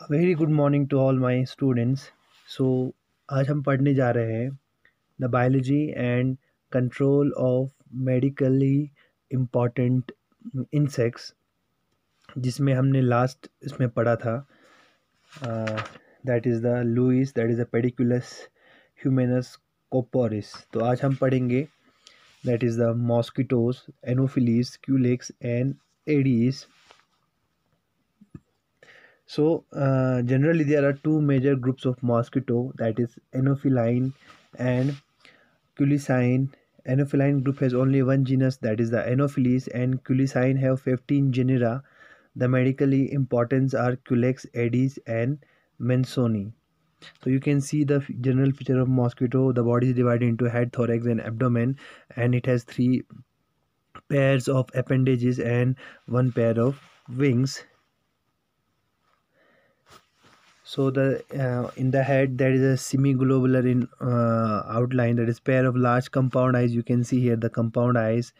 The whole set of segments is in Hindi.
Very good morning to all my students so आज हम पढ़ने जा रहे हैं the biology and control of medically important insects जिसमें हमने लास्ट इसमें पढ़ा था। That is the louse that is the Pediculus humanus corporis तो आज हम पढ़ेंगे that is the mosquitoes Anopheles Culex and Aedes So uh, generally there are two major groups of mosquito that is anopheline and culicine. Anopheline group has only one genus that is the Anopheles and culicine have 15 genera. The medically importance are Culex, Aedes and Mansoni. So you can see the general feature of mosquito. The body is divided into head, thorax and abdomen and it has three pairs of appendages and one pair of wings so the uh, in the head there is a semi-globular in uh, outline that is pair of large compound eyes. You can see here the compound eyes.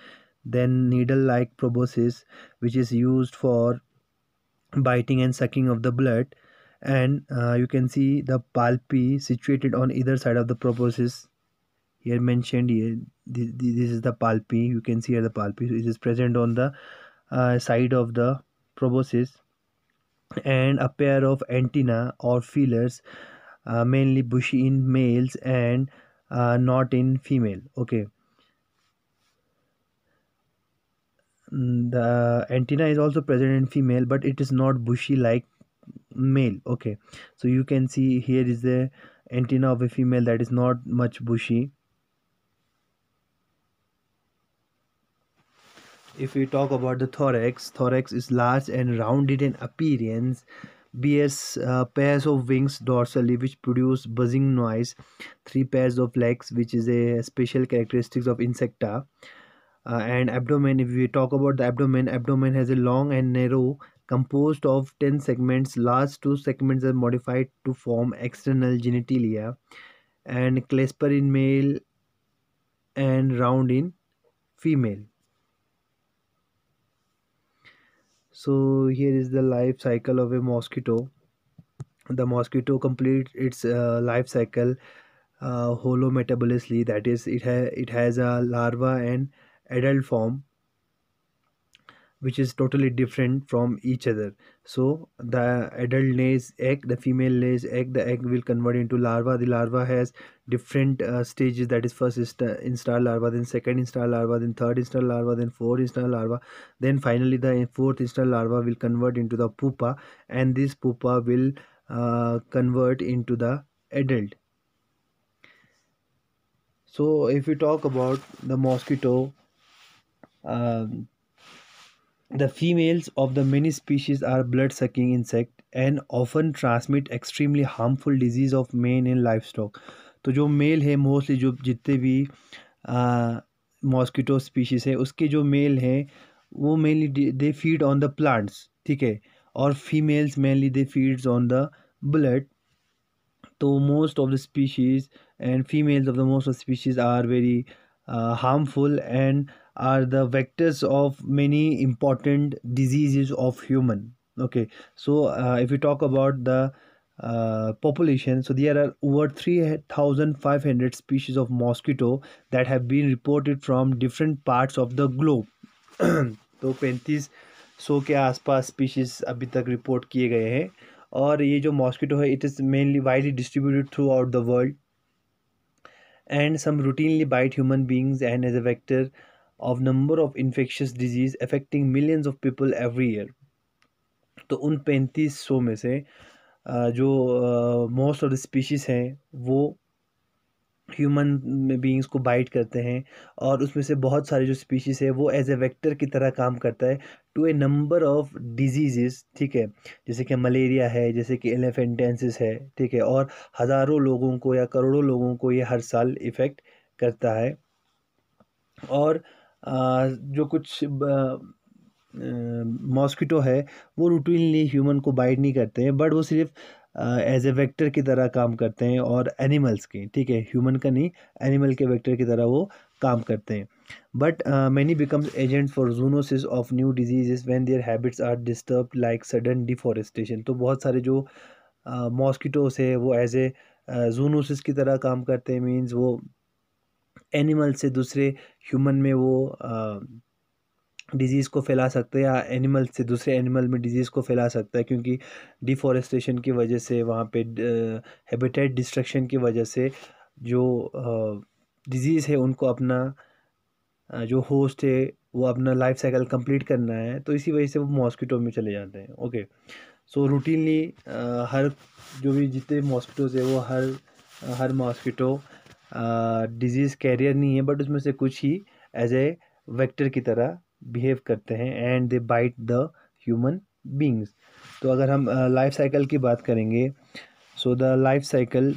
Then needle-like proboscis which is used for biting and sucking of the blood. And uh, you can see the palpi situated on either side of the proboscis. Here mentioned here this, this is the palpi. You can see here the palpi. It is present on the uh, side of the proboscis and a pair of antenna or feelers uh, mainly bushy in males and uh, not in female. Okay. Mm, the antenna is also present in female but it is not bushy like male. Okay. So you can see here is the antenna of a female that is not much bushy if we talk about the thorax thorax is large and rounded in appearance. Bears uh, pairs of wings dorsally which produce buzzing noise. Three pairs of legs which is a special characteristics of insecta. Uh, and abdomen if we talk about the abdomen abdomen has a long and narrow composed of 10 segments. Last two segments are modified to form external genitalia. And clasper in male and round in female so here is the life cycle of a mosquito. The mosquito completes its uh, life cycle uh, that is it, ha- it has a larva and adult form which is totally different from each other. So the adult lays egg the female lays egg the egg will convert into larva. The larva has different uh, stages. That is first instar larva then second instar larva then third instar larva then fourth instar larva. Then finally the fourth instar larva will convert into the pupa and this pupa will uh, convert into the adult. So if we talk about the mosquito um, the females of the many species are blood-sucking insect and often transmit extremely harmful disease of men in livestock. तो जो मेल है मोस्टली जो जितने भी मॉस्किटो स्पीशीज़ है, उसके जो मेल हैं, वो mainly they feed on the plants ठीक है और females mainly they feeds on the blood तो most of the species and females of the most of species are very harmful and are the vectors of many important diseases of human okay so uh, if we talk about the uh, population so there are over 3500 species of mosquito that have been reported from different parts of the globe तो पैंतीस सौ के आसपास स्पीशीज़ अभी तक रिपोर्ट किए गए हैं और ये जो मॉस्किटो है it is mainly widely distributed throughout the world and some routinely bite human beings and as a vector Of number of infectious disease affecting millions of people every year. तो उन पैंतीस सौ में से जो मोस्ट ऑफ़ द स्पीशीज़ हैं, वो ह्यूमन बींग्स को बाइट करते हैं और उसमें से बहुत सारे जो स्पीशीज़ है, वो एज ए वेक्टर की तरह काम करता है to a number of diseases ठीक है? जैसे कि मलेरिया है, जैसे कि एलिफेंटेंसिस है, ठीक है? और हज़ारों लोगों को या करोड़ों लोगों को ये हर साल इफ़ेक्ट करता है। और जो कुछ मॉस्किटो है, वो रूटीनली ह्यूमन को बाइट नहीं करते हैं बट वो सिर्फ़ एज ए वेक्टर की तरह काम करते हैं और एनिमल्स के, ठीक है ह्यूमन का नहीं एनिमल के वेक्टर की तरह वो काम करते हैं। But many becomes agent for zoonosis of new diseases when their habits are disturb like sudden deforestation तो बहुत सारे जो मॉस्किटोस है, वो एज ए जूनोसिस की तरह काम करते हैं मीन्स वो एनिमल से दूसरे ह्यूमन में वो डिज़ीज़ को फैला सकते हैं या एनिमल से दूसरे एनिमल में डिज़ीज़ को फैला सकता है क्योंकि डिफॉरेस्टेशन की वजह से वहाँ पे हैबिटेट डिस्ट्रक्शन की वजह से जो डिज़ीज़ है उनको अपना जो होस्ट है वो अपना लाइफ साइकिल कंप्लीट करना है तो इसी वजह से वो मॉस्किटो में चले जाते हैं। ओके, सो रूटीनली हर जो भी जितने मॉस्किटोज़ है वो हर हर मॉस्किटो डिज़ीज़ कैरियर नहीं है बट उसमें से कुछ ही एज ए वेक्टर की तरह बिहेव करते हैं and they bite the human beings तो अगर हम लाइफ uh, साइकिल की बात करेंगे so the life cycle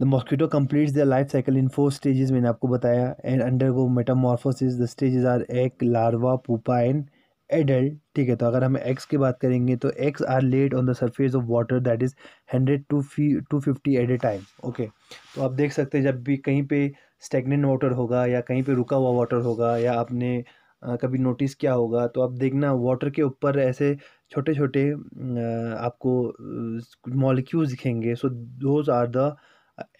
the mosquito completes the life cycle in four stages मैंने आपको बताया and undergo metamorphosis the stages are egg larva pupa and adult ठीक है तो अगर हम एक्स की बात करेंगे तो eggs are laid on the surface of water that is hundred to fee two fifty at a time okay तो आप देख सकते हैं जब भी कहीं पे स्टेगनेंट वाटर होगा या कहीं पे रुका हुआ वाटर होगा या आपने आ, कभी नोटिस किया होगा तो आप देखना वाटर के ऊपर ऐसे छोटे छोटे आपको मॉलिक्यूल्स दिखेंगे। So those are the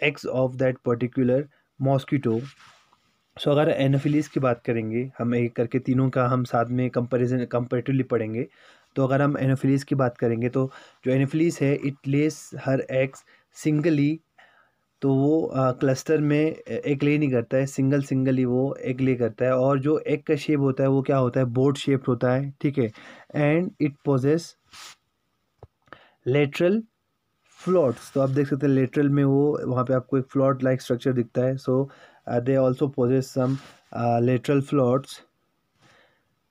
eggs of that particular mosquito so अगर एनोफिलीस की बात करेंगे हम एक करके तीनों का हम साथ में कंपेरिजन कंपेरेटिवली पढ़ेंगे तो अगर हम एनोफिलीस की बात करेंगे तो जो एनोफिलीस है it lays her eggs singly तो वो आ, क्लस्टर में एक ले नहीं करता है सिंगल सिंगल ही वो एक ले करता है और जो एक का शेप होता है वो क्या होता है बोर्ड शेप होता है ठीक है? And it possesses lateral floats तो आप देख सकते हैं लेटरल में वो वहाँ पे आपको एक फ्लॉट लाइक स्ट्रक्चर दिखता है so they also possesses some lateral floats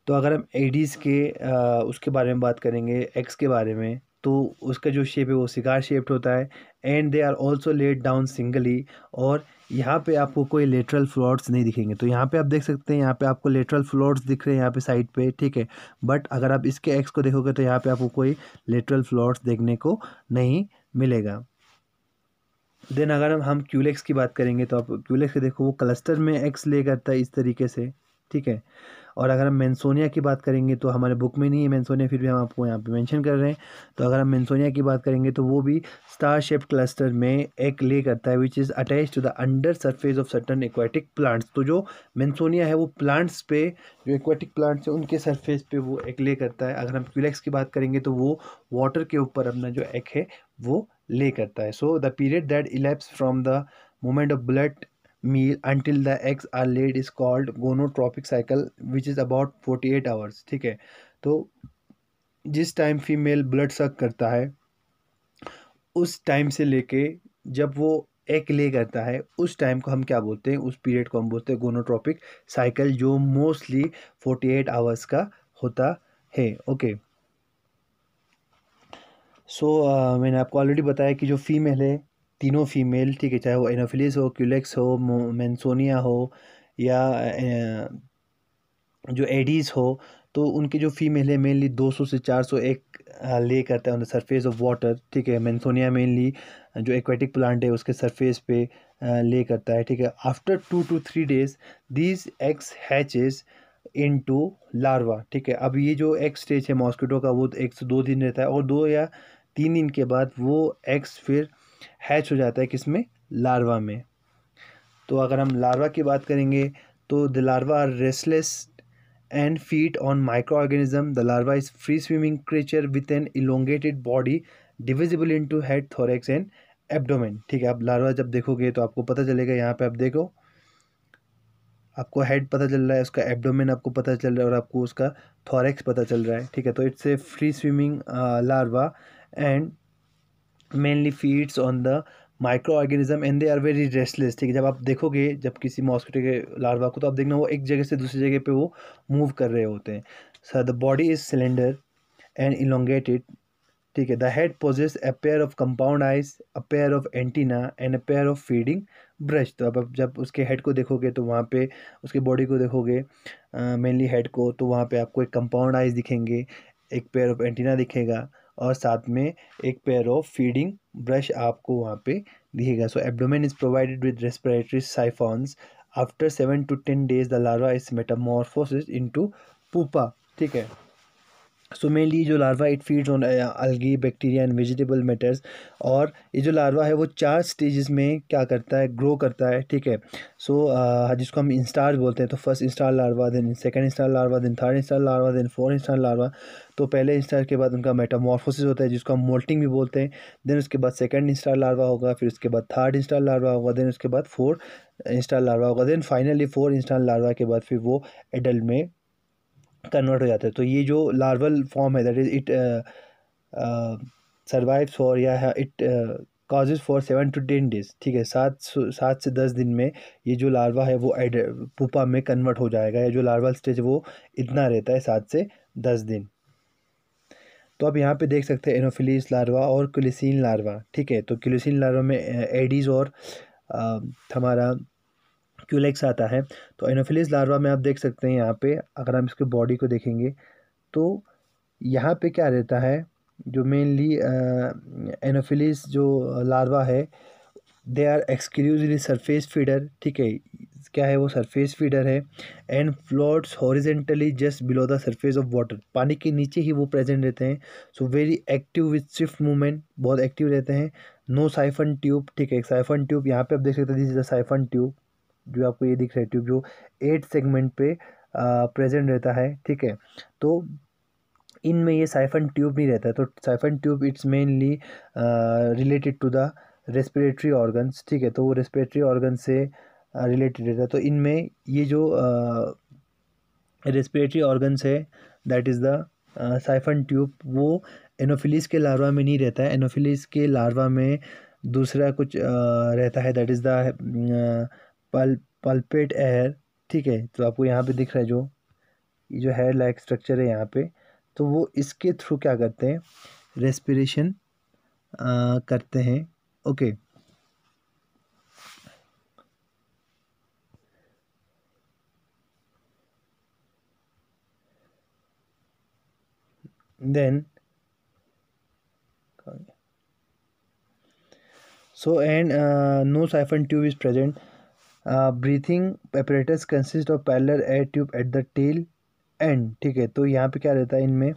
तो अगर हम एडीज़ के uh, उसके बारे में बात करेंगे एक्स के बारे में तो उसका जो शेप है वो सिगार शेप्ड होता है and they are also laid down singly और यहाँ पे आपको कोई लेटरल फ्लॉट्स नहीं दिखेंगे। तो यहाँ पे आप देख सकते हैं यहाँ पे आपको लेटरल फ्लॉट्स दिख रहे हैं यहाँ पे साइड पे ठीक है? बट अगर आप इसके एक्स को देखोगे तो यहाँ पे आपको कोई लेटरल फ्लॉट्स देखने को नहीं मिलेगा। देन अगर हम क्यूलेक्स की बात करेंगे तो आप क्यूलेक्स देखो, वो क्लस्टर में एक्स ले करता है इस तरीके से, ठीक है? और अगर हम मैंसोनिया की बात करेंगे तो हमारे बुक में नहीं है मेंसोनिया फिर भी हम आपको यहाँ पे मेंशन कर रहे हैं। तो अगर हम मैंसोनिया की बात करेंगे तो वो भी स्टार शेप क्लस्टर में एक ले करता है which is attach to the under surface of certain aquatic plants तो जो मैंसोनिया है, वो प्लांट्स पे, जो एक्वाटिक प्लांट्स हैं, उनके सरफेस पे वो एक ले करता है। अगर हम क्यूलेक्स की बात करेंगे तो वो वाटर के ऊपर अपना जो एक है, वो ले करता है। So the period that elapse from the moment of blood meal meal until the eggs are laid is called gonotropic cycle, which is about 48 hours, ठीक है? तो जिस टाइम फीमेल ब्लड सक करता है, उस टाइम से लेके जब वो एक ले करता है, उस टाइम को हम क्या बोलते हैं? उस पीरियड को हम बोलते हैं गोनोट्रॉपिक साइकिल जो मोस्टली 48 आवर्स का होता है। ओके सो so, uh, मैंने आपको ऑलरेडी बताया कि जो फीमेल है तीनों फीमेल ठीक है चाहे वो एनोफिलिस हो क्यूलेक्स हो मैंसोनिया हो या जो एडीज़ हो तो उनके जो फीमेल है मेनली 200 से 400 एक ले करता है on the surface of water ठीक है मैंसोनिया मेनली जो एक्वेटिक प्लांट है उसके सरफेस पे ले करता है ठीक है। After two to three days these eggs hatches into larva ठीक है। अब ये जो एक्स स्टेज है मॉस्किटो का वो एक से दो दिन रहता है और दो या तीन दिन के बाद वो एक्स फिर हैच हो जाता है किसमें? लार्वा में। तो अगर हम लार्वा की बात करेंगे तो the larva are restless and feed on micro organism the larva is free swimming creature with an elongated body divisible into head thorax and abdomen ठीक है आप लार्वा जब देखोगे तो आपको पता चलेगा, यहाँ पे आप देखो। आपको हेड पता चल रहा है, उसका एब्डोमेन आपको पता चल रहा है और आपको उसका थॉरेक्स पता चल रहा है। ठीक है तो it's a free swimming larva and mainly feeds on the micro organism and they are very restless ठीक है? जब आप देखोगे जब किसी मॉस्किटो के लार्वा को तो आप देखना वो एक जगह से दूसरी जगह पे वो मूव कर रहे होते हैं। Sir the body is cylinder and elongated ठीक है? The head possesses a pair of compound eyes a pair of antenna and a pair of feeding brush तो अब आप जब उसके हेड को देखोगे तो वहाँ पे उसके बॉडी को देखोगे मेनली uh, हेड को तो वहाँ पे आपको एक कंपाउंड आइज़ दिखेंगे एक पेयर ऑफ़ एंटीना दिखेगा और साथ में एक पेयर ऑफ़ फीडिंग ब्रश आपको वहाँ पे दिखेगा। So abdomen is provided with respiratory siphons after seven to ten days the larva is metamorphosis into pupa ठीक है? सो मेनली जो larva it feeds on algae bacteria and vegetable matters और ये जो लार्वा है वो चार स्टेजेस में क्या करता है ग्रो करता है ठीक है? सो so, uh, जिसको हम इंस्टार बोलते हैं तो first instar larva then second instar larva then third instar larva then fourth instar larva तो पहले इंस्टार के बाद उनका मेटामॉर्फोसिस होता है जिसको हम मोल्टिंग भी बोलते हैं। देन उसके बाद सेकेंड इंस्टार लार्वा होगा फिर उसके बाद थर्ड इंस्टार लार्वा होगा देन उसके बाद फोर्थ इंस्टार लार्वा होगा। Then finally four instar larva के बाद फिर वो एडल्ट में कन्वर्ट हो जाता है। तो ये जो लार्वल फॉर्म है that is it survives for या it causes for seven to ten days ठीक है? सात सात से दस दिन में ये जो लार्वा है, वो एड पुपा में कन्वर्ट हो जाएगा। या जो लार्वल स्टेज वो इतना रहता है सात से दस दिन। तो आप यहाँ पे देख सकते हैं एनोफिलीस लार्वा और क्लिसिन लार्वा ठीक है? तो क्लिसिन लार्वा में एडीज और हमारा क्यूलेक्स आता है तो एनोफिलिस लार्वा में आप देख सकते हैं यहाँ पे, अगर हम इसके बॉडी को देखेंगे तो यहाँ पे क्या रहता है, जो मेनली एनोफिलिस जो लार्वा है they are exclusively surface feeder ठीक है, क्या है वो सरफेस फीडर है and floats horizontally just below the surface of water पानी के नीचे ही वो प्रेजेंट रहते हैं so very active with swift movement बहुत एक्टिव रहते हैं नो साइफन ट्यूब ठीक है साइफन ट्यूब यहाँ पे आप देख सकते हैं this is the siphon tube जो आपको ये दिख रहा है ट्यूब जो एट सेगमेंट पे प्रेजेंट रहता है ठीक है? तो इनमें ये साइफन ट्यूब नहीं रहता है तो siphon tube it's mainly related to the respiratory organs ठीक है? तो वो रेस्पिरेटरी ऑर्गन से रिलेटेड रहता है। तो इनमें ये जो रेस्पिरेटरी ऑर्गन्स है that is the siphon tube वो एनोफिलिस के लार्वा में नहीं रहता है। एनोफिलिस के लार्वा में दूसरा कुछ आ, रहता है that is the palp palmate hair ठीक है? तो आपको यहाँ पे दिख रहा है जो ये जो हेयर लाइक स्ट्रक्चर है यहाँ पे तो वो इसके थ्रू क्या करते हैं? रेस्पिरेशन करते हैं। Okay then and uh, no siphon tube is present. Breathing apparatus consist of paler air tube at the tail end ठीक है? तो यहाँ पे क्या रहता है इनमें?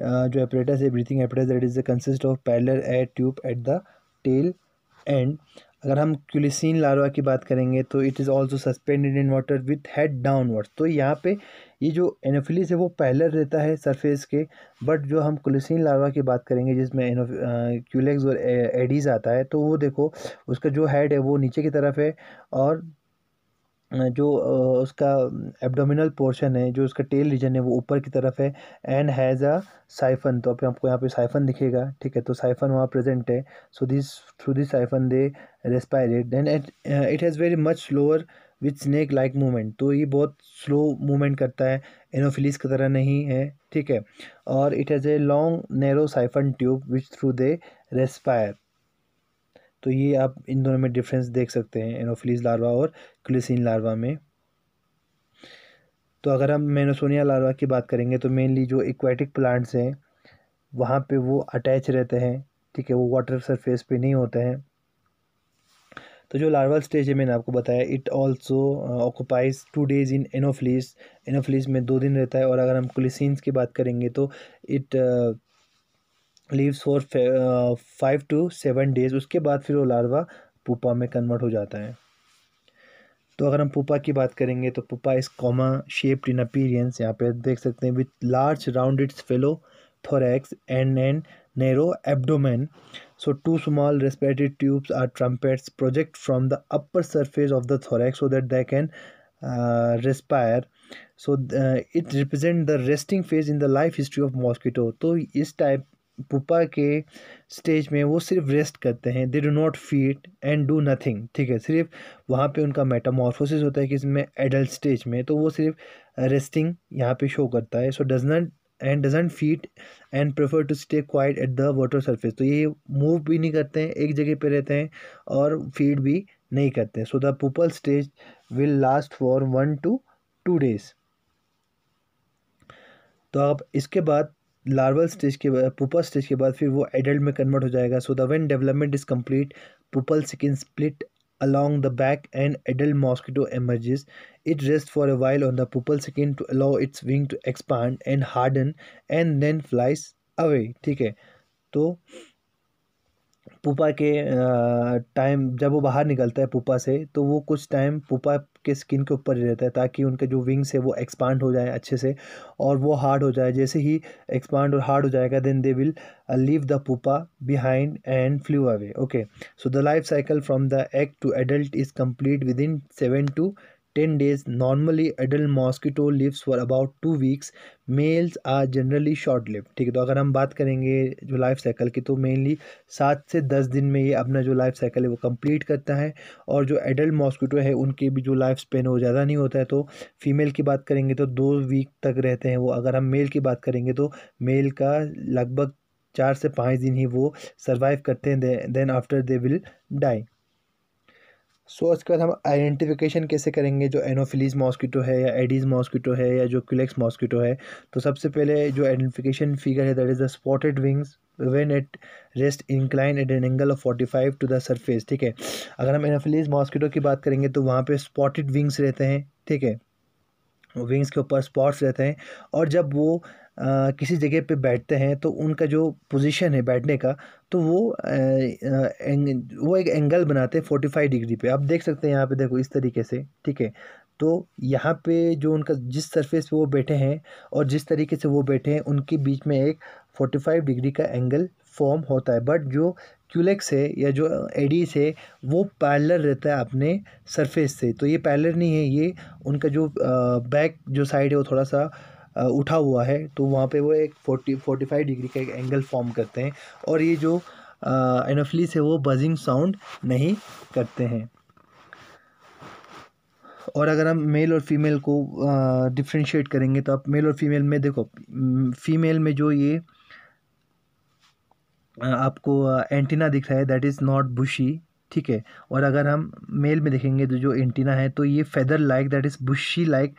जो apparatus है breathing apparatus that is the consist of paler air tube at the tail end अगर हम क्यूलिसिन लार्वा की बात करेंगे तो it is also suspended in water with head downwards तो यहाँ पे ये जो एनोफिलिस है, वो पैलर रहता है सरफेस के बट जो हम क्यूलिसिन लार्वा की बात करेंगे, जिसमें क्यूलेक्स और एडीज आता है तो वो देखो, उसका जो हेड है, वो नीचे की तरफ़ है, और जो उसका एब्डोमिनल पोर्शन है, जो उसका टेल रीजन है, वो ऊपर की तरफ़ है एंड हैज़ अ साइफन तो आपको यहाँ पे साइफन दिखेगा, ठीक है? तो साइफन वहाँ प्रेजेंट है. So this through this siphon they respirate then it it has very much slower with snake like movement तो ये बहुत स्लो मूवमेंट करता है. एनोफिलिस की तरह नहीं है, ठीक है? और it has a long narrow siphon tube which through they respire तो ये आप इन दोनों में डिफरेंस देख सकते हैं एनोफिलीज लार्वा और क्लिसिन लार्वा में। तो अगर हम मेनोसोनिया लार्वा की बात करेंगे तो मेनली जो इक्वेटिक प्लांट्स हैं, वहाँ पे वो अटैच रहते हैं, ठीक है, वो वाटर सरफेस पे नहीं होते हैं। तो जो लार्वल स्टेज है, मैंने आपको बताया it also occupies two days in anopheles anopheles में दो दिन रहता है, और अगर हम क्लिसिन्स की बात करेंगे तो it lives for five to seven days उसके बाद फिर वो लार्वा पुपा में कन्वर्ट हो जाता है। तो अगर हम पुपा की बात करेंगे तो pupa is comma shaped in appearance यहाँ पे देख सकते हैं with large round its cephalothorax and and narrow abdomen so two small respiratory tubes are trumpets project from the upper surface of the thorax so that they can respire so it represent the resting phase in the life history of mosquito तो इस टाइप पुपा के स्टेज में वो सिर्फ़ रेस्ट करते हैं। They do not feed and do nothing ठीक है? सिर्फ़ वहाँ पे उनका मेटामॉर्फोसिस होता है कि इसमें एडल्ट स्टेज में तो वो सिर्फ़ रेस्टिंग यहाँ पे शो करता है। So does not and doesn't feed and prefer to stay quiet at the water surface तो ये मूव भी नहीं करते हैं, एक जगह पे रहते हैं और फ़ीड भी नहीं करते so the pupal stage will last for one to two days तो अब इसके बाद लार्वल स्टेज के बाद पुपल स्टेज के बाद फिर वो एडल्ट में कन्वर्ट हो जाएगा. So the when development is complete pupal skin split along the back and adult mosquito emerges it rest for a while on the pupal skin to allow its wing to expand and harden and then flies away ठीक है? तो पुपा के टाइम जब वो बाहर निकलता है पुपा से तो वो कुछ टाइम पुपा के स्किन के ऊपर ही रहता है, ताकि उनके जो विंग्स है वो एक्सपांड हो जाए अच्छे से और वो हार्ड हो जाए। जैसे ही एक्सपांड और हार्ड हो जाएगा then they will leave the pupa behind and flew away okay so the life cycle from the egg to adult is complete within seven to 10 days. Normally, adult mosquito lives for about two weeks. Males are generally short lived ठीक है तो अगर हम बात करेंगे जो लाइफ साइकिल की तो मेनली सात से दस दिन में ये अपना जो लाइफ साइकिल है, वो कंप्लीट करता है। और जो एडल्ट मॉस्किटो है, उनके भी जो लाइफ स्पेन है, वो ज़्यादा नहीं होता है। तो फीमेल की बात करेंगे तो दो वीक तक रहते हैं वो। अगर हम मेल की बात करेंगे तो मेल का लगभग चार से पाँच दिन ही वो सर्वाइव करते हैं then after they will die so so, उसके बाद हम आइडेंटिफिकेशन कैसे करेंगे? जो एनोफिलीज मॉस्किटो है या एडीज मॉस्किटो है या जो क्यूलेक्स मॉस्किटो है तो सबसे पहले जो आइडेंटिफिकेशन फिगर है that is the spotted wings when at rest incline at an angle of forty five to the surface ठीक है? अगर हम एनोफिलीज मॉस्किटो की बात करेंगे तो वहाँ पर स्पॉटेड विंग्स रहते हैं ठीक है? विंग्स के ऊपर स्पॉट्स रहते हैं और जब वो किसी जगह पे बैठते हैं तो उनका जो पोजीशन है बैठने का तो वो एंग, वो एक एंगल बनाते हैं फोर्टी फाइव डिग्री पे। आप देख सकते हैं यहाँ पे देखो इस तरीके से ठीक है? तो यहाँ पे जो उनका जिस सरफेस पे वो बैठे हैं और जिस तरीके से वो बैठे हैं उनके बीच में एक फोर्टी फाइव डिग्री का एंगल फॉर्म होता है। बट जो क्यूलेक्स है या जो एडीस है वो पैरलर रहता है अपने सरफेस से। तो ये पैरलर नहीं है ये उनका जो बैक जो साइड है वो थोड़ा सा उठा हुआ है तो वहाँ पे वो एक फोर्टी फोर्टी फाइव डिग्री का एक एंगल फॉर्म करते हैं और ये जो एनोफ्लिस है वो बजिंग साउंड नहीं करते हैं। और अगर हम मेल और फीमेल को डिफ्रेंशिएट करेंगे तो आप मेल और फीमेल में देखो फीमेल में जो ये आपको एंटीना दिख रहा है दैट इज़ नॉट बुशी ठीक है? और अगर हम मेल में देखेंगे तो जो एंटीना है तो ये feather like that is bushy like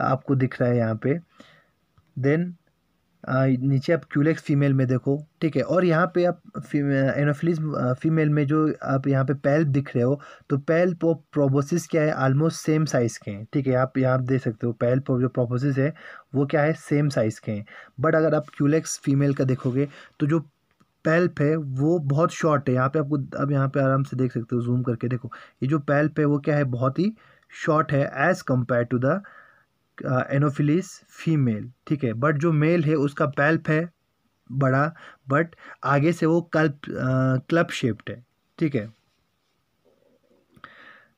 आपको दिख रहा है यहाँ पे। देन नीचे आप क्यूलेक्स फीमेल में देखो, ठीक है? और यहाँ पे आप एनोफिलिस फीमेल में जो आप यहाँ पे पैल्प दिख रहे हो तो पैल्प और प्रोबोसिस क्या है? ऑलमोस्ट सेम साइज़ के हैं, ठीक है? आप यहाँ देख सकते हो पैल्प और जो प्रोबोसिस है, वो क्या है? सेम साइज़ के हैं। बट अगर आप क्यूलेक्स फीमेल का देखोगे तो जो पैल्प है, वो बहुत शॉर्ट है। यहाँ पे आपको अब यहाँ पे आराम से देख सकते हो जूम करके देखो। ये जो पैल्प है, वो क्या है? बहुत ही शॉर्ट है as compare to the anopheles female ठीक है? बट जो मेल है उसका पैल्प है बड़ा बट आगे से वो कल्प क्लब शेप्ड है ठीक है?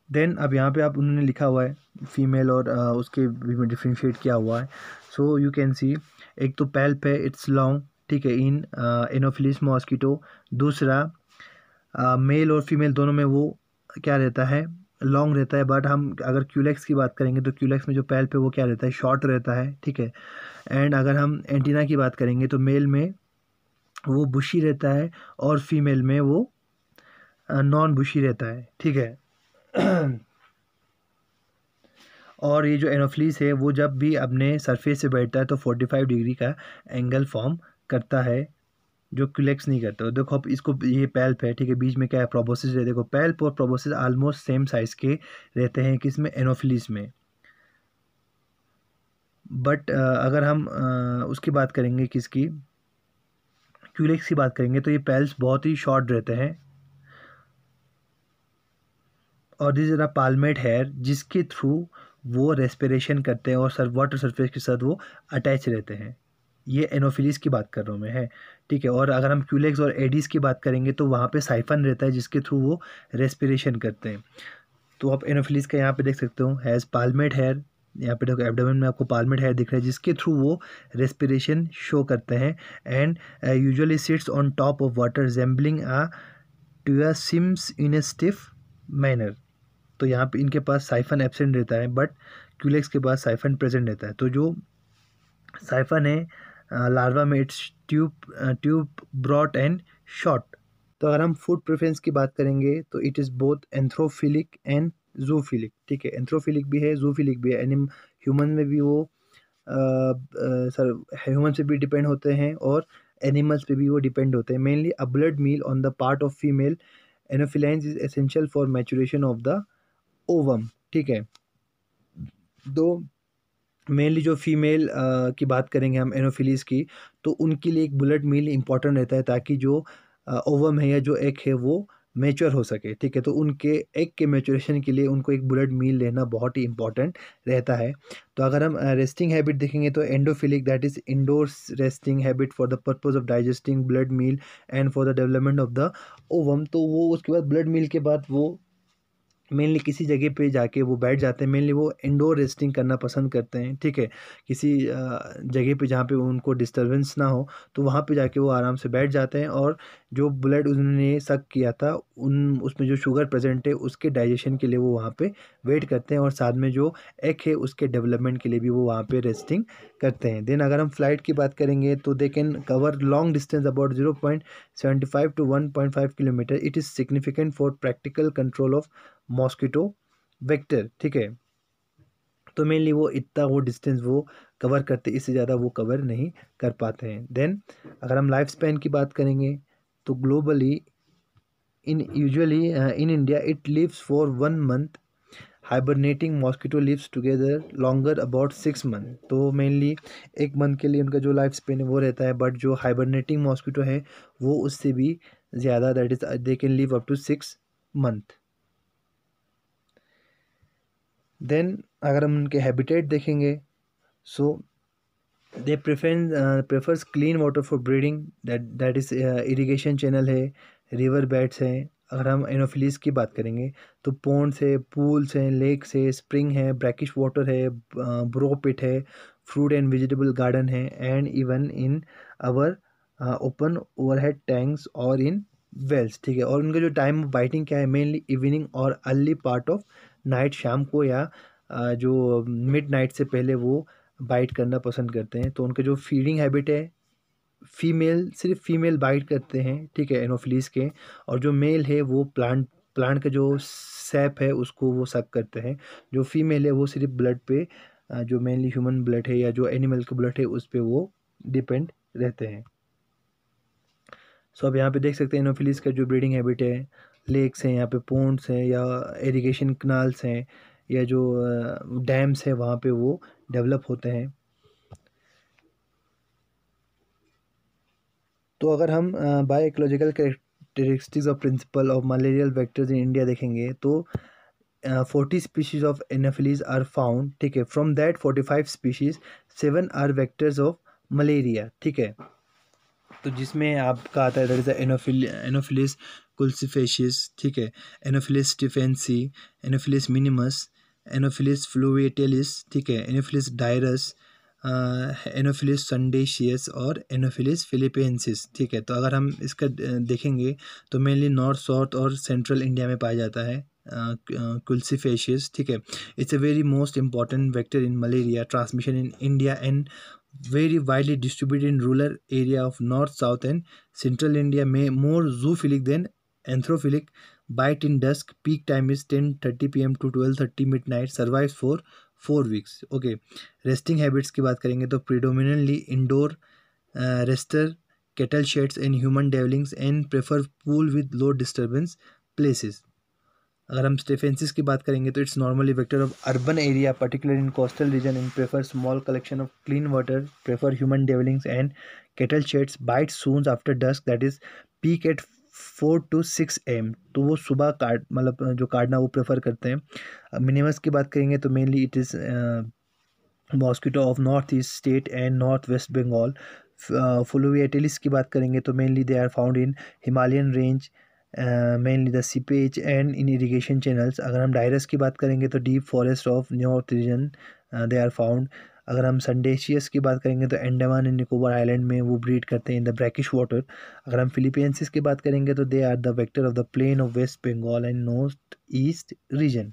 देन अब यहाँ पे आप उन्होंने लिखा हुआ है फीमेल और uh, उसके में डिफ्रेंशिएट किया हुआ है। सो यू कैन सी एक तो पैल्प है इट्स लॉन्ग ठीक है इन एनोफिलिस मॉस्किटो दूसरा मेल uh, और फीमेल दोनों में वो क्या रहता है? लॉन्ग रहता है बट हम अगर क्यूलेक्स की बात करेंगे तो क्यूलेक्स में जो पैल पे वो क्या रहता है? शॉर्ट रहता है, ठीक है? एंड अगर हम एंटीना की बात करेंगे तो मेल में वो बुशी रहता है और फीमेल में वो नॉन बुशी रहता है, ठीक है? और ये जो एनोफ्लीस है, वो जब भी अपने सरफेस से बैठता है तो 45 डिग्री का एंगल फॉर्म करता है। जो क्लेक्स नहीं करते। देखो, अब इसको ये पैल्प है, ठीक है, बीच में क्या है, प्रोबोसिस है। देखो, पैल्प और प्रोबोसिस ऑलमोस्ट सेम साइज़ के रहते हैं किसमें? एनोफिलीस में। बट अगर हम उसकी बात करेंगे किसकी? क्यूलेक्स की बात करेंगे तो ये पैल्स बहुत ही शॉर्ट रहते हैं। और दिस इज़ पालमेट हेयर जिसके थ्रू वो रेस्पिरेशन करते हैं और सर वाटर सरफेस के साथ वो अटैच रहते हैं। ये एनोफिलीस की बात कर रहा हूँ मैं, है। ठीक है, और अगर हम क्यूलेक्स और एडीज़ की बात करेंगे तो वहाँ पे साइफन रहता है जिसके थ्रू वो रेस्पिरेशन करते हैं। तो आप एनोफिलीस का यहाँ पे देख सकते हो, हैज़ पालमेट हेयर, यहाँ पे देखो एबडामिन में आपको पालमेट हेयर दिख रहा है जिसके थ्रू वो रेस्पिरेशन शो करते हैं। And usually sits on top of water jumbling ah to swims in a stiff manner. तो यहाँ पे इनके पास साइफन एबसेंट रहता है, बट क्यूलेक्स के पास साइफन प्रेजेंट रहता है। तो जो साइफन है लार्वा में its tube tube broad and short तो अगर हम फ़ूड प्रेफरेंस की बात करेंगे तो it is both anthrophilic and zoophilic ठीक है एंथ्रोफिलिक भी है जूफिलिक भी है. एनिम ह्यूमन में भी वो सर ह्यूमन पे भी डिपेंड होते हैं और एनिमल्स पे भी वो डिपेंड होते हैं. Mainly a blood meal on the part of female anophelines is essential for maturation of the ovum ठीक है, दो मेनली जो फीमेल की बात करेंगे हम एनोफिलीज की तो उनके लिए एक ब्लड मील इंपॉर्टेंट रहता है ताकि जो ओवम है या जो एग है वो मेच्योर हो सके, ठीक है? तो उनके एग के मेचोरेशन के लिए उनको एक ब्लड मील लेना बहुत ही इंपॉर्टेंट रहता है। तो अगर हम रेस्टिंग हैबिट देखेंगे तो endophilic, that is indoors resting habit for the purpose of digesting blood meal and for the development of the ovum तो वो उसके बाद ब्लड मील के बाद वो मेनली किसी जगह पे जाके वो बैठ जाते हैं, मेनली वो इंडोर रेस्टिंग करना पसंद करते हैं, ठीक है? किसी जगह पे जहाँ पे उनको डिस्टरबेंस ना हो तो वहाँ पे जाके वो आराम से बैठ जाते हैं और जो ब्लड उन्होंने सक किया था, उन, उसमें जो शुगर प्रेजेंट है, उसके डाइजेशन के लिए वो वहाँ पे वेट करते हैं और साथ में जो एग है, उसके डेवलपमेंट के लिए भी वो वहाँ पर रेस्टिंग करते हैं। देन अगर हम फ़्लाइट की बात करेंगे तो they can cover long distance about zero point seventy five to one point five kilometre it is significant for practical control of mosquito vector ठीक है? तो मेनली वो इतना वो डिस्टेंस वो कवर करते, इससे ज़्यादा वो कवर नहीं कर पाते हैं। देन अगर हम लाइफ स्पैन की बात करेंगे तो globally in usually in India it lives for one month hibernating mosquito lives together longer about six month तो मेनली एक मंथ के लिए उनका जो लाइफ स्पेन है वो रहता है बट जो हाइबरनेटिंग मॉस्किटो है, वो उससे भी ज़्यादा that is they can live up to six month then अगर हम उनके हैबिटेट देखेंगे so they prefer prefers clean water for breeding that that is irrigation channel है रिवर बेड्स हैं। अगर हम एनोफिलीस की बात करेंगे तो पोन्ड्स है पूल्स हैं लेक्स है स्प्रिंग है ब्रैकिश वाटर है ब्रो पिट है फ्रूट एंड वेजिटेबल गार्डन है and even in our open over overhead tanks और इन वेल्स ठीक है। और उनका जो टाइम बाइटिंग क्या है मेनली इवनिंग और अर्ली पार्ट ऑफ़ नाइट शाम को या जो मिड नाइट से पहले वो बाइट करना पसंद करते हैं। तो उनके जो फीडिंग हैबिट है फीमेल सिर्फ़ फीमेल बाइट करते हैं, ठीक है एनोफिलीस के। और जो मेल है, वो प्लांट प्लांट का जो सैप है, उसको वो सक करते हैं। जो फीमेल है, वो सिर्फ़ ब्लड पे जो मेनली ह्यूमन ब्लड है या जो एनिमल का ब्लड है, उस पर वो डिपेंड रहते हैं। सो अब यहाँ पे देख सकते हैं एनोफिलीस का जो ब्रीडिंग हैबिट है लेक्स हैं, यहाँ पे पोन्ड्स हैं या इरिगेशन कनाल्स हैं या जो डैम्स हैं, वहाँ पे वो डेवलप होते हैं। तो अगर हम biocological characteristics of principal of malarial vectors in India देखेंगे तो forty species of Anopheles are found ठीक है? From that forty five species seven are vectors of malaria ठीक है? तो जिसमें आपका आता है that is Anophel Anopheles culicifacies ठीक है? Anopheles stephensi Anopheles minimus Anopheles fluviatilis ठीक है? एनोफिलिस डायरस एनोफिलिस संडेशियस और एनोफिलिस फिलिपेंसिस ठीक है? तो अगर हम इसका देखेंगे तो मेनली नॉर्थ साउथ और सेंट्रल इंडिया में पाया जाता है कुल्सिफेशियस ठीक है? It's a very most important vector in malaria transmission in India and very widely distributed in rural area of north south and central India में more zoophilic than anthrophilic bite in dusk peak time is ten thirty P M to twelve thirty midnight survive for four weeks okay resting habits की बात करेंगे तो predominantly indoor rester cattle sheds and human dwellings and prefer pool with low disturbance places अगर हम स्टेफेंसिस की बात करेंगे तो it's normally vector of urban area particular in coastal region in prefer small collection of clean water prefer human dwellings and cattle sheds bite soon after dusk that is peak at four to six AM तो वो सुबह काट मतलब जो काटना वो प्रेफर करते हैं। मिनिमस की बात करेंगे तो mainly it is mosquito of north east state and north west Bengal fluviatilis की बात करेंगे तो mainly they are found in Himalayan range mainly the seepage and in irrigation channels अगर हम डायरस की बात करेंगे तो deep forest of north region they are found अगर हम संडेशियस की बात करेंगे तो एंडमान एंड निकोबार आइलैंड में वो ब्रीड करते हैं इन द ब्रैकिश वाटर अगर हम फिलिपियंसिस की बात करेंगे तो they are the vector of the plain of west Bengal and north east region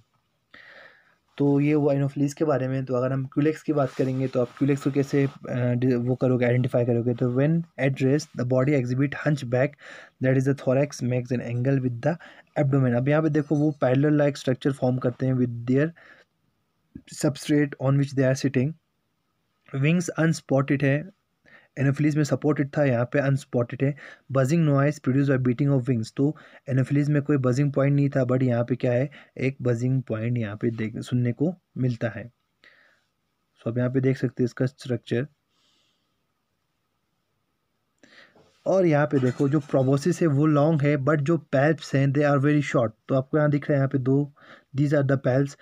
तो ये हुआ इनोफ्लीस के बारे में तो अगर हम क्यूलेक्स की बात करेंगे तो आप क्यूलेक्स को कैसे वो करोगे आइडेंटिफाई करोगे? तो when at rest the body exhibit hunch back that is the thorax makes an angle with the abdomen अब यहाँ पे देखो, वो पैरेलल लाइक स्ट्रक्चर फॉर्म करते हैं with their substrate on which they are sitting wings unspotted है एनोफिलीज में सपोर्टेड था, यहाँ पे अनस्पॉटेड है। Buzzing noise produce by beating of wings तो एनोफिलीज में कोई बजिंग पॉइंट नहीं था बट यहाँ पे क्या है? एक बजिंग पॉइंट यहाँ पे देख, सुनने को मिलता है। सो अब यहाँ पे देख सकते हैं इसका स्ट्रक्चर और यहाँ पे देखो, जो प्रोबोसिस है, वो लॉन्ग है बट जो पैल्प्स हैं दे आर वेरी शॉर्ट तो आपको यहाँ दिख रहा है, यहाँ पे दो these are the palps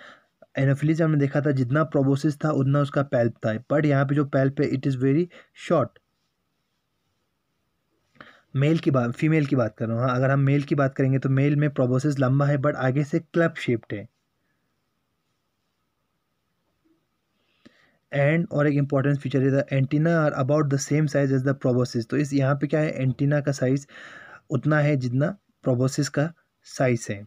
anopheles हमने देखा था, जितना प्रोबोसिस था, उतना उसका पैल्प था। बट यहाँ पे जो पैल्प है it is very short male की बात फीमेल की बात कर रहा हूँ। हाँ अगर हम मेल की बात करेंगे तो मेल में प्रोबोसिस लंबा है बट आगे से क्लब शेप्ड है। एंड और एक इंपॉर्टेंट फीचर है antenna are about the same size as the proboscis तो इस यहाँ पे क्या है? एंटीना का साइज़ उतना है जितना प्रोबोसिस का साइज़ है।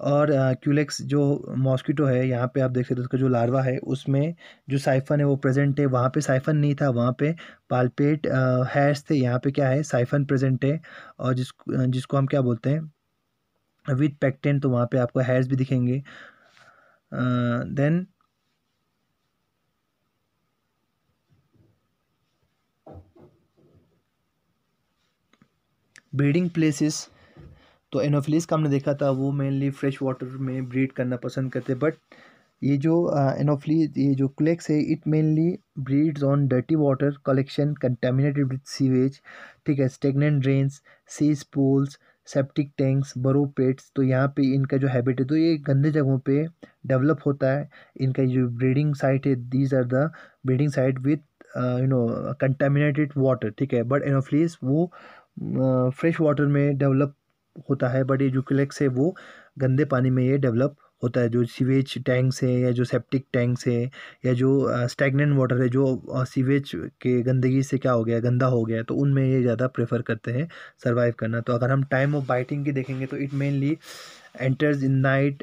और क्यूलेक्स जो मॉस्किटो है, यहाँ पे आप देख सकते हो उसका जो लार्वा है, उसमें जो साइफन है वो प्रेजेंट है। वहाँ पे साइफन नहीं था, वहाँ पे पालपेट हैर्स थे। यहाँ पे क्या है साइफन प्रेजेंट है और जिस, जिसको हम क्या बोलते हैं विथ पैक्टेन तो वहाँ पे आपको हैर्स भी दिखेंगे। देन ब्रीडिंग प्लेसेस तो एनोफिलिस का हमने देखा था वो मेनली फ्रेश वाटर में ब्रीड करना पसंद करते बट ये जो एनोफिलीज ये जो क्लेक्स है it mainly breeds on dirty water collection contaminated with sewage ठीक है stagnant drains cesspools septic tanks borrow pits तो यहाँ पे इनका जो हैबिट है तो ये गंदे जगहों पे डेवलप होता है। इनका जो ब्रीडिंग साइट है these are the breeding site with you know contaminated water ठीक है बट एनोफ्लीस वो फ्रेश uh, वाटर में डेवलप होता है बट ये जो क्लेक्स है, वो गंदे पानी में ये डेवलप होता है। जो सीवेज टैंक्स हैं या जो सेप्टिक टैंक्स हैं या जो स्टैगनेंट वाटर है, जो सीवेज के गंदगी से क्या हो गया, गंदा हो गया तो उनमें ये ज़्यादा प्रेफर करते हैं सर्वाइव करना। तो अगर हम टाइम ऑफ़ बाइटिंग की देखेंगे तो it mainly enters in night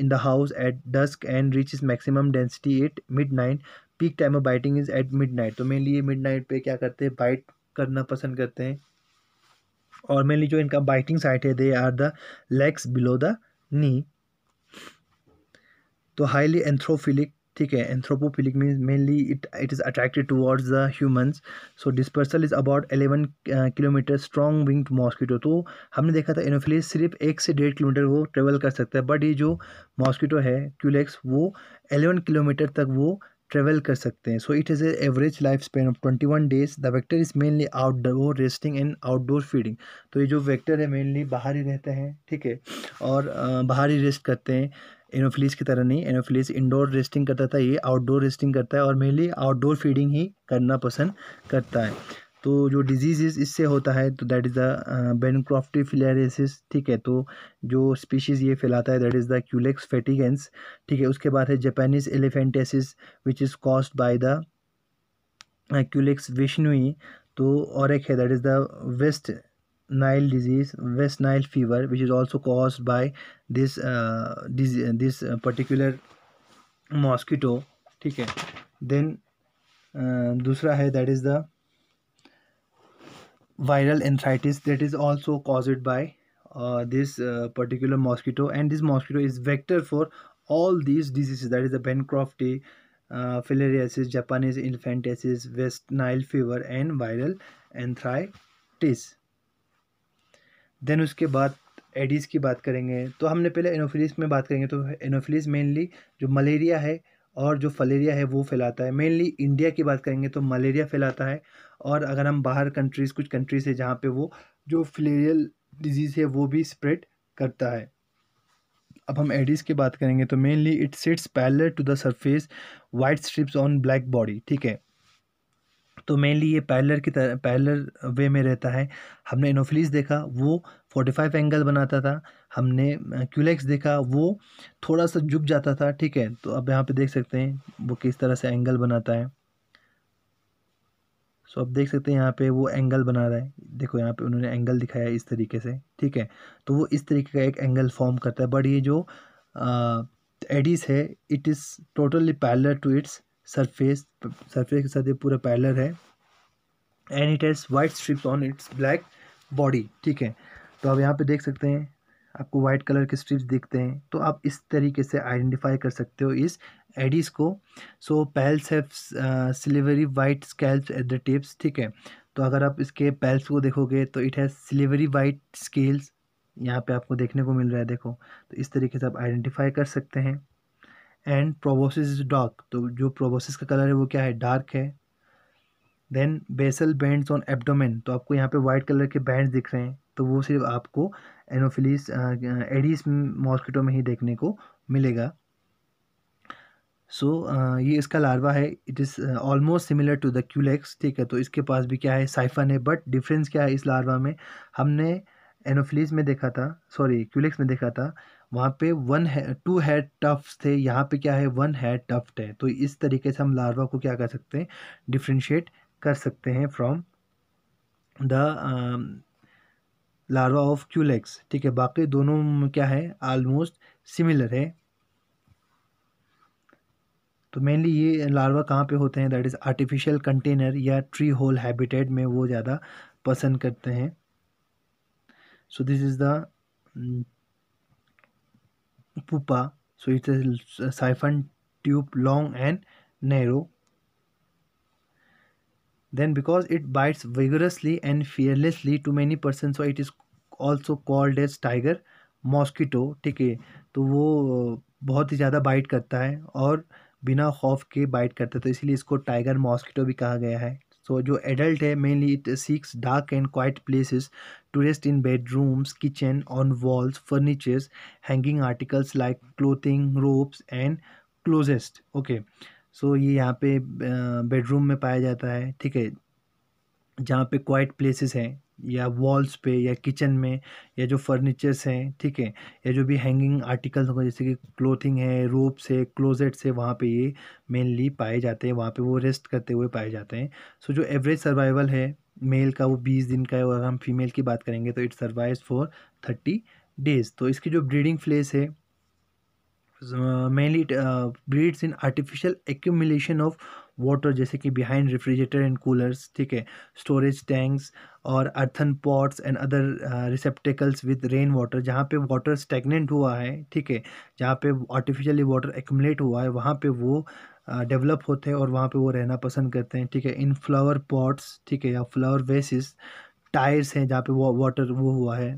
in the house at dusk and reach is maximum density at mid peak time of biting is at mid तो मेनली ये मिड पर क्या करते हैं? बाइट करना पसंद करते हैं। और मेनली जो इनका बाइटिंग साइट है they are the legs below the knee तो हाईली एंथ्रोफिलिक ठीक है anthropophilic means mainly it it is attracted towards the humans so dispersal is about eleven kilometre strong winged mosquito तो हमने देखा था एनोफिलिस सिर्फ़ एक से डेढ़ किलोमीटर वो ट्रेवल कर सकता है बट ये जो मॉस्किटो है क्यूलेक्स वो एलेवन किलोमीटर तक वो ट्रेवल कर सकते हैं। So it is a average life span of twenty one days the vector is mainly outdoor resting and outdoor feeding तो ये जो वैक्टर है मेनली बाहर ही रहते हैं, ठीक है? और बाहर ही रेस्ट करते हैं। एनोफिलीस की तरह नहीं एनोफिलीस इंडोर रेस्टिंग करता था, ये आउटडोर रेस्टिंग करता है और मेनली आउटडोर फीडिंग ही करना पसंद करता है। तो जो डिज़ीज़ इससे होता है तो that is the bancrofti filariasis ठीक है? तो जो स्पीशीज़ ये फैलाता है that is the culex fatigans ठीक है? उसके बाद है Japanese elephantiasis which is caused by the culex vishnui तो और एक है that is the west nile disease west nile fever which is also caused by this this particular mosquito ठीक है? देन uh, दूसरा है that is the viral enteritis that is also caused by uh, this uh, particular mosquito and this mosquito is vector for all these diseases that is the Bancroft uh, filariasis japanese infantiasis west nile fever and viral enteritis then उसके बाद एडिस की बात करेंगे तो हमने पहले एनोफिलिस में बात करेंगे तो एनोफिलिस मेनली जो मलेरिया है और जो फलेरिया है वो फैलाता है। मेनली इंडिया की बात करेंगे तो मलेरिया फैलाता है और अगर हम बाहर कंट्रीज़ कुछ कंट्रीज़ है जहाँ पे वो जो फलेरियल डिज़ीज़ है वो भी स्प्रेड करता है। अब हम एडिस की बात करेंगे तो mainly it sits parallel to the surface white stripes on black body ठीक है? तो मेनली ये पैलर की तरह पैलर वे में रहता है। हमने इनोफिलीस देखा, वो फोर्टी फाइव एंगल बनाता था। हमने क्यूलेक्स देखा, वो थोड़ा सा झुक जाता था, ठीक है? तो अब यहाँ पे देख सकते हैं, वो किस तरह से एंगल बनाता है। सो अब देख सकते हैं यहाँ पे वो एंगल बना रहा है। देखो यहाँ पे उन्होंने एंगल दिखाया इस तरीके से, ठीक है? तो वो इस तरीके का एक एंगल फॉर्म करता है। बट ये जो एडिस है, it is totally parallel to its surface surface के साथ ये पूरा पैलर है। And it has white stripes on its black body, ठीक है? तो आप यहाँ पे देख सकते हैं, आपको वाइट कलर के स्ट्रिप्स दिखते हैं तो आप इस तरीके से आइडेंटिफाई कर सकते हो इस एडिस को। So palps have silvery white scales at the tips ठीक है? तो अगर आप इसके पैल्स को देखोगे तो it has silvery white scales यहाँ पे आपको देखने को मिल रहा है, देखो। तो इस तरीके से आप आइडेंटिफाई कर सकते हैं। एंड प्रोबोसिस इज़ डार्क तो जो प्रोबोसिस का कलर है, वो क्या है? डार्क है। Then basal bands on abdomen तो आपको यहाँ पे वाइट कलर के बैंड्स दिख रहे हैं। तो वो सिर्फ़ आपको एनोफिलीस एडिस मॉस्किटो में ही देखने को मिलेगा। सो so, ये इसका लार्वा है। It is almost similar to the culex ठीक है? तो इसके पास भी क्या है? साइफन है। बट डिफरेंस क्या है इस लार्वा में? हमने एनोफिलीस में देखा था सॉरी क्यूलेक्स में देखा था। वहाँ पे वन है टू हेड टफ्ट थे। यहाँ पे क्या है? वन हेड टफ्ट है। तो इस तरीके से हम लार्वा को क्या कर सकते हैं? डिफ्रेंशिएट कर सकते हैं from the larva of culex ठीक है, बाकी दोनों में क्या है? ऑलमोस्ट सिमिलर है। तो मेनली ये लार्वा कहाँ पे होते हैं? दैट इज़ आर्टिफिशियल कंटेनर या ट्री होल हैबिटेट में वो ज़्यादा पसंद करते हैं। So this is the so it's a siphon tube long and narrow. Then because it bites vigorously and fearlessly to many persons so it is also called as tiger mosquito ठीक है? तो वो बहुत ही ज़्यादा बाइट करता है और बिना खौफ के बाइट करता है। तो इसीलिए इसको टाइगर मॉस्किटो भी कहा गया है। सो so, जो एडल्ट है mainly it seeks dark and quiet places to rest in bedrooms kitchen on walls furnitures hanging articles like clothing ropes and closets okay so ये यहाँ पे बेडरूम में पाया जाता है ठीक है? जहाँ पे क्वाइट प्लेसेस हैं या वॉल्स पे या किचन में या जो फर्नीचर्स हैं ठीक है? या जो भी हैंगिंग आर्टिकल्स होगा जैसे कि क्लोथिंग है रोप्स है क्लोजेट्स है वहाँ पे ये मेनली पाए जाते हैं वहाँ पे वो रेस्ट करते हुए पाए जाते हैं। सो so, जो एवरेज सर्वाइवल है मेल का वो बीस दिन का है और हम फीमेल की बात करेंगे तो it survive for thirty days तो इसकी जो ब्रीडिंग प्लेस है mainly breeds in artificial accumulation of water जैसे कि बिहाइंड रेफ्रिजरेटर एंड कूलर्स ठीक है? स्टोरेज टैंक्स और earthen pots and other receptacles with rain water जहाँ पे वाटर स्टेगनेंट हुआ है ठीक है? जहाँ पे आर्टिफिशियली वाटर एक्यूमुलेट हुआ है वहाँ पे वो डेवलप uh, होते हैं और वहाँ पे वो रहना पसंद करते हैं ठीक है? इन फ्लावर पॉट्स ठीक है? या फ्लावर वेसिस टायर्स हैं जहाँ पे वो वाटर वो हुआ है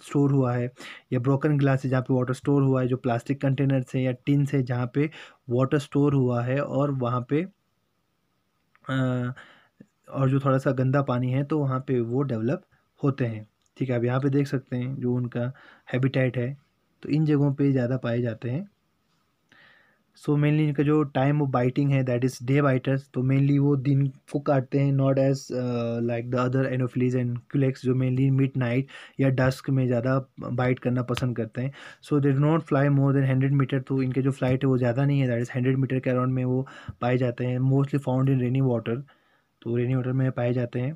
स्टोर हुआ है या ब्रोकन ग्लास है जहाँ पे वाटर स्टोर हुआ है जो प्लास्टिक कंटेनर्स हैं या टिन्स है जहाँ पे वाटर स्टोर हुआ है और वहाँ पे आ, और जो थोड़ा सा गंदा पानी है तो वहाँ पे वो डेवलप होते हैं। ठीक है अब यहाँ पे देख सकते हैं जो उनका हैबिटेट है। तो इन जगहों पे ज़्यादा पाए जाते हैं। सो मेनली इनका जो टाइम ऑफ़ बाइटिंग है दैट इज़ डे बाइटर्स तो मेनली वो दिन को काटते हैं not as like the other anopheles and culex जो मेनली मिड नाइट या डस्क में ज़्यादा बाइट करना पसंद करते हैं। So they do not fly more than hundred meter तो इनके जो फ़्लाइट है वो ज़्यादा नहीं है दैट इज़ हंड्रेड मीटर के अराउंड में वो पाए जाते हैं mostly found in rainy water तो रेनी वाटर में पाए जाते हैं।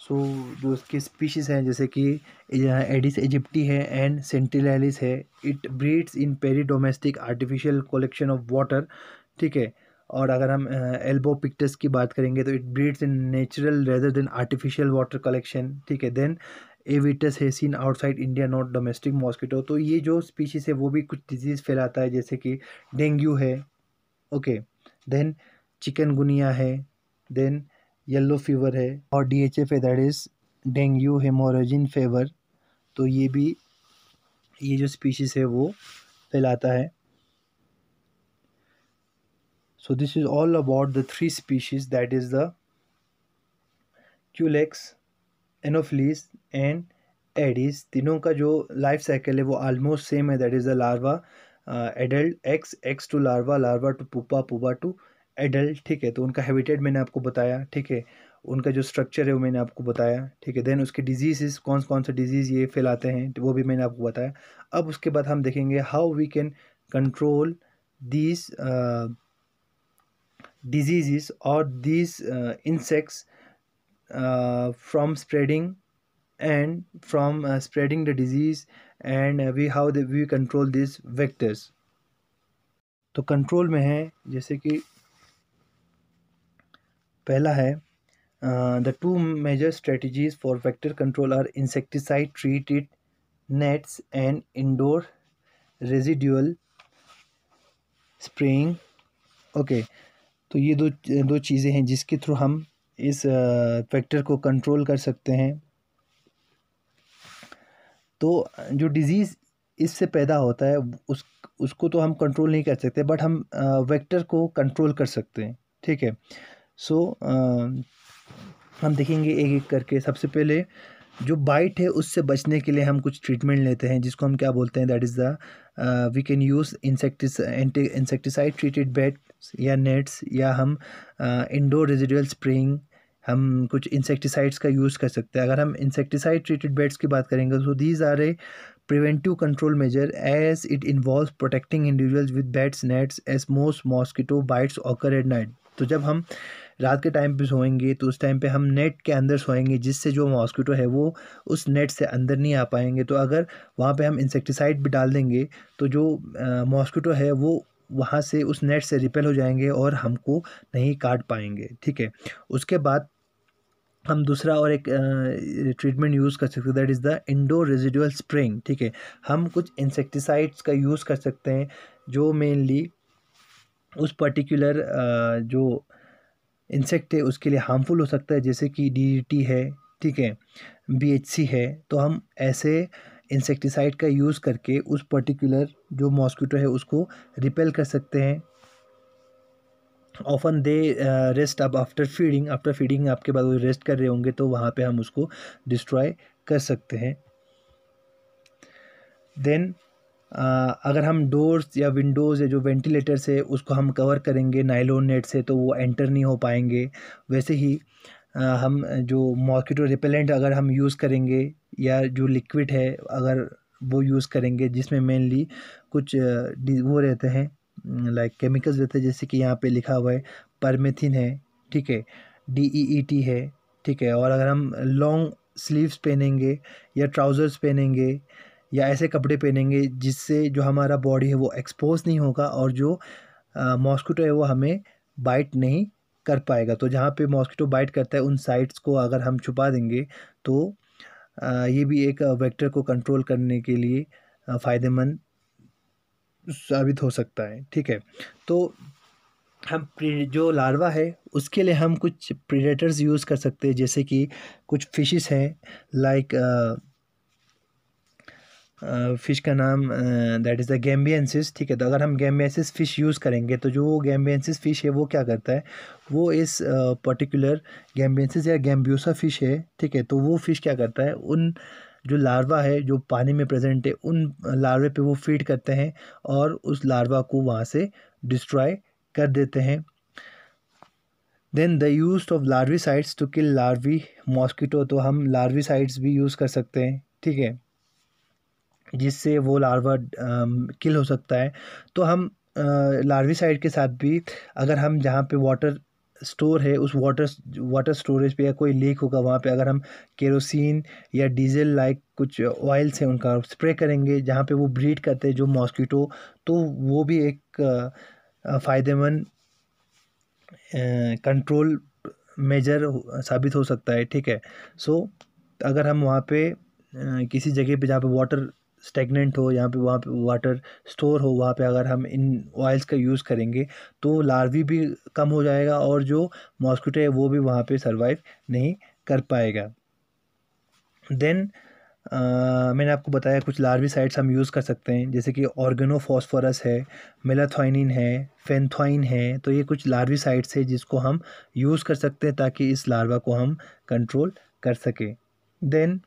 सो जो इसकी स्पीशीज़ हैं, जैसे कि एडिस इजिप्टी है एंड सेंटिलैलिस है it breeds in peridomestic artificial collection of water ठीक है? और अगर हम एल्बो पिक्टस की बात करेंगे तो it breeds in natural rather than artificial water collection ठीक है? देन एविटस है seen outside India not domestic mosquito तो ये जो स्पीशीज़ है, वो भी कुछ डिज़ीज़ फैलाता है, जैसे कि डेंगू है ओके देन चिकनगुनिया है देन येलो फीवर है और डी एच एफ़ है डेंगू हेमोरेजिन फेवर तो ये भी, ये जो स्पीशीज़ है वो फैलाता है। So this is all about the three species that is the culex anopheles and Aedes तीनों का जो लाइफ साइकिल है वो ऑलमोस्ट सेम है that is the larva adult eggs eggs to larva larva to pupa pupa to adult ठीक है तो उनका हैबिटेट मैंने आपको बताया, ठीक है, उनका जो स्ट्रक्चर है वो मैंने आपको बताया, ठीक है देन उसके डिज़ीज़ कौन कौन से डिज़ीज़ ये फैलाते हैं तो वो भी मैंने आपको बताया। अब उसके बाद हम देखेंगे how we can control these disease और these insects from spreading and from spreading the disease and we how we control this vectors तो कंट्रोल में है, जैसे कि पहला है the two major strategies for vector control are insecticide treated nets and indoor residual spraying okay तो ये दो दो चीज़ें हैं जिसके थ्रू हम इस फैक्टर को कंट्रोल कर सकते हैं। तो जो डिज़ीज़ इससे पैदा होता है, उस, उसको तो हम कंट्रोल नहीं कर सकते बट हम वेक्टर को कंट्रोल कर सकते हैं, ठीक है? सो हम देखेंगे एक एक करके। सबसे पहले जो बाइट है, उससे बचने के लिए हम कुछ ट्रीटमेंट लेते हैं, जिसको हम क्या बोलते हैं? That is the we can use insectis insecticide treated bed या नेट्स या हम इंडोर रेजिडुअल स्प्रेइंग हम कुछ इंसेक्टिसाइड्स का यूज़ कर सकते हैं। अगर हम इंसेक्टिसाइड ट्रीटेड बेड्स की बात करेंगे तो these are a preventive control measure as it involve protecting individuals with beds nets as most mosquito bites occur at night तो जब हम रात के टाइम पे सोएँगे तो उस टाइम पे हम नेट के अंदर सोएँगे, जिससे जो मॉस्किटो है वो उस नेट से अंदर नहीं आ पाएँगे। तो अगर वहाँ पे हम इंसेक्टिसाइड भी डाल देंगे तो जो मॉस्किटो है वो वहाँ से उस नेट से रिपेल हो जाएँगे और हमको नहीं काट पाएँगे, ठीक है? उसके बाद हम दूसरा और एक ट्रीटमेंट यूज़ कर सकते हैं that is the indoor residual spraying ठीक है? हम कुछ इंसेक्टिसाइड्स का यूज़ कर सकते हैं, जो मेनली उस पर्टिकुलर जो इंसेक्ट है, उसके लिए हार्मफुल हो सकता है, जैसे कि डी है, ठीक है बीएचसी है तो हम ऐसे इंसेक्टिसाइड का यूज़ करके उस पर्टिकुलर जो मॉस्किटो है, उसको रिपेल कर सकते हैं। ऑफन दे रेस्ट अब आफ्टर फीडिंग आफ्टर फीडिंग आपके बाद वो रेस्ट कर रहे होंगे तो वहाँ पे हम उसको डिस्ट्रॉय कर सकते हैं। देन अगर हम डोर्स या विंडोज़ या जो वेंटिलेटर्स है, उसको हम कवर करेंगे नाइलोन नेट से तो वो एंटर नहीं हो पाएँगे। वैसे ही हम जो मॉस्किटो रिपेलेंट अगर हम यूज़ करेंगे, या जो लिक्विड है, अगर वो यूज़ करेंगे, जिसमें मेनली कुछ वो रहते हैं लाइक केमिकल्स रहते हैं, जैसे कि यहाँ पे लिखा हुआ है परमेथिन है, ठीक है डी ई टी है, ठीक है, और अगर हम लॉन्ग स्लीव्स पहनेंगे, या ट्राउज़र्स पहनेंगे या ऐसे कपड़े पहनेंगे जिससे जो हमारा बॉडी है वो एक्सपोज नहीं होगा और जो मॉस्किटो है वो हमें बाइट नहीं कर पाएगा। तो जहाँ पे मॉस्किटो बाइट करता है उन साइट्स को अगर हम छुपा देंगे तो आ, ये भी एक वेक्टर को कंट्रोल करने के लिए फ़ायदेमंद साबित हो सकता है। ठीक है? तो हम जो लार्वा है उसके लिए हम कुछ प्रीडेटर्स यूज़ कर सकते हैं जैसे कि कुछ फिशेस हैं लाइक फ़िश का नाम दैट इज़ द गैम्बियंसिस ठीक है? तो अगर हम गैम्बियंसिस फ़िश यूज़ करेंगे तो जो गैम्बियंसिस फ़िश है, वो क्या करता है? वो इस पर्टिकुलर गैम्बियंसिस या गैम्ब्यूसा फ़िश है, ठीक है? तो वो फ़िश क्या करता है? उन जो लार्वा है, जो पानी में प्रेजेंट है, उन लार्वे पे वो फ़ीड करते हैं और उस लार्वा को वहाँ से डिस्ट्रॉय कर देते हैं। Then the use of larvicides to kill larvae mosquito तो हम लार्वी साइड्स भी यूज़ कर सकते हैं, ठीक है? जिससे वो लार्वा किल हो सकता है। तो हम लार्विसाइड के साथ भी अगर हम जहाँ पे वाटर स्टोर है, उस वाटर वाटर स्टोरेज पे या कोई लीक होगा, वहाँ पे अगर हम केरोसिन या डीजल लाइक कुछ ऑयल्स हैं उनका स्प्रे करेंगे, जहाँ पे वो ब्रीड करते हैं जो मॉस्किटो तो वो भी एक फ़ायदेमंद कंट्रोल मेजर साबित हो सकता है, ठीक है। सो, अगर हम वहाँ पे किसी जगह पे जहाँ पे वाटर स्टेगनेंट हो, यहाँ पे वहाँ पे वाटर स्टोर हो, वहाँ पे अगर हम इन ऑयल्स का यूज़ करेंगे तो लार्वी भी कम हो जाएगा और जो मॉस्किटो है, वो भी वहाँ पे सरवाइव नहीं कर पाएगा। देन मैंने आपको बताया कुछ लार्वी साइड्स हम यूज़ कर सकते हैं, जैसे कि ऑर्गेनोफॉस्फोरस है मेलाथोइनिन है फेंथोइन है तो ये कुछ लार्वी साइड्स है जिसको हम यूज़ कर सकते हैं ताकि इस लार्वा को हम कंट्रोल कर सकें। देन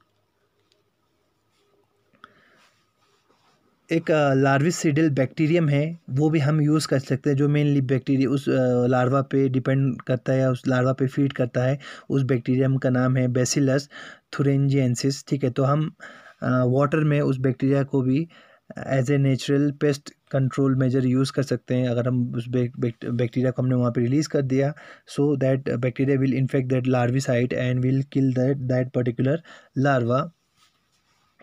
एक लार्विसिडल बैक्टीरियम है, वो भी हम यूज़ कर सकते हैं, जो मेनली बैक्टीरिया उस लार्वा पे डिपेंड करता है या उस लार्वा पे फ़ीड करता है, उस बैक्टीरियम का नाम है बेसिलस थुरेंजियंसिस ठीक है? तो हम वाटर में उस बैक्टीरिया को भी as a natural pest control measure use कर सकते हैं। अगर हम उस बैक्टीरिया को हमने वहाँ पे रिलीज़ कर दिया so that bacteria will infect that larvicide and will kill that that particular larva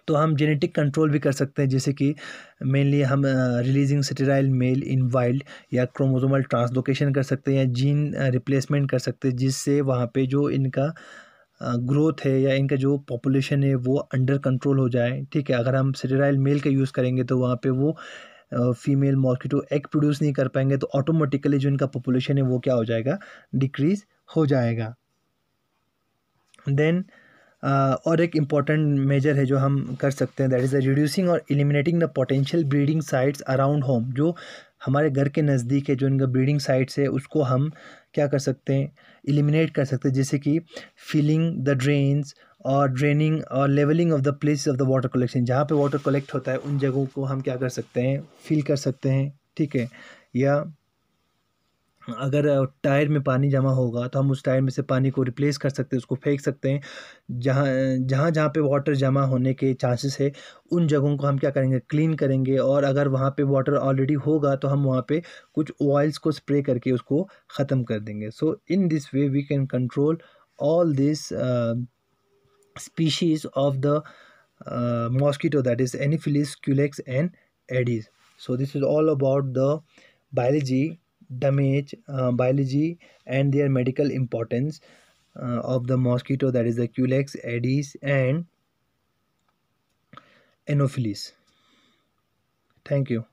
तो हम जेनेटिक कंट्रोल भी कर सकते हैं, जैसे कि मेनली हम releasing sterile male in wild या क्रोमोजोमल ट्रांसलोकेशन कर सकते हैं या जीन रिप्लेसमेंट कर सकते हैं, जिससे वहाँ पे जो इनका ग्रोथ है या इनका जो पॉपुलेशन है वो अंडर कंट्रोल हो जाए। ठीक है, अगर हम सेटेराइल मेल का यूज़ करेंगे तो वहाँ पे वो फीमेल मॉस्किटो एग प्रोड्यूस नहीं कर पाएँगे तो ऑटोमेटिकली जो इनका पॉपुलेशन है वो क्या हो जाएगा? डिक्रीज हो जाएगा। देन और एक इंपॉर्टेंट मेजर है जो हम कर सकते हैं दैट इज़ द रिड्यूसिंग और eliminating the potential breeding sites around home जो हमारे घर के नज़दीक है, जो इनका ब्रीडिंग साइट्स है, उसको हम क्या कर सकते हैं एलिमिनेट कर सकते हैं, जैसे कि फिलिंग द ड्रेन्स और ड्रेनिंग और levelling of the place of the water collection जहाँ पे वाटर कलेक्ट होता है, उन जगहों को हम क्या कर सकते हैं फिल कर सकते हैं, ठीक है, या अगर टायर में पानी जमा होगा तो हम उस टायर में से पानी को रिप्लेस कर सकते हैं उसको फेंक सकते हैं। जहाँ जहाँ जहाँ पे वाटर जमा होने के चांसेस है उन जगहों को हम क्या करेंगे? क्लीन करेंगे और अगर वहाँ पे वाटर ऑलरेडी होगा तो हम वहाँ पे कुछ ऑयल्स को स्प्रे करके उसको ख़त्म कर देंगे। So in this way we can control all this species of the mosquito that is Anopheles, culex and Aedes. So this is all about the biology, damage, uh, biology and their medical importance uh, of the mosquito that is the culex, Aedes and Anopheles. Thank you.